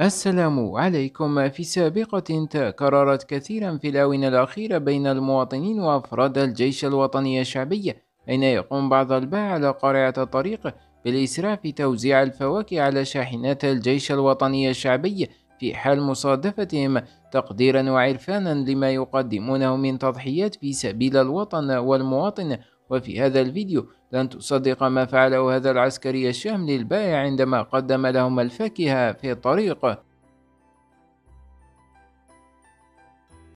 السلام عليكم. في سابقة تكررت كثيرا في الآونة الأخيرة بين المواطنين وأفراد الجيش الوطني الشعبي أين يقوم بعض الباع على قارعة الطريق بالإسراع في توزيع الفواكه على شاحنات الجيش الوطني الشعبي في حال مصادفتهم تقديرا وعرفانا لما يقدمونه من تضحيات في سبيل الوطن والمواطن وفي هذا الفيديو لن تصدق ما فعله هذا العسكري الشهم للبائع عندما قدم لهم الفاكهة في الطريق